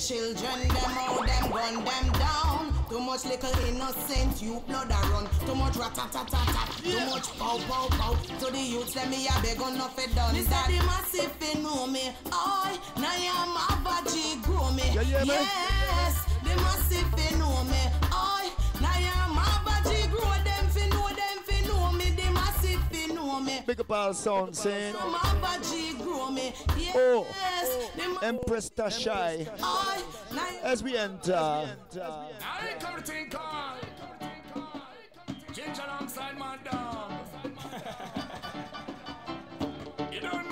see the children, them all them gun them down. Too much little innocent you blood a run. Too much rat-tat-tat-tat. Too much pow pow pow. To the youths them me a beg on nothing done. This that. the massive they know me. Oi, now I'm a baji grow me. Yeah, yeah, man. yes, the massive they know me. Oi, now I'm a baji grow them fi know them fi know me. The massive fi know me. Big up all sound saying. Some a baji grow me. Oh. Yes, Oh, the ma- Empress Tashai as we enter. I come to Ginger alongside my dog.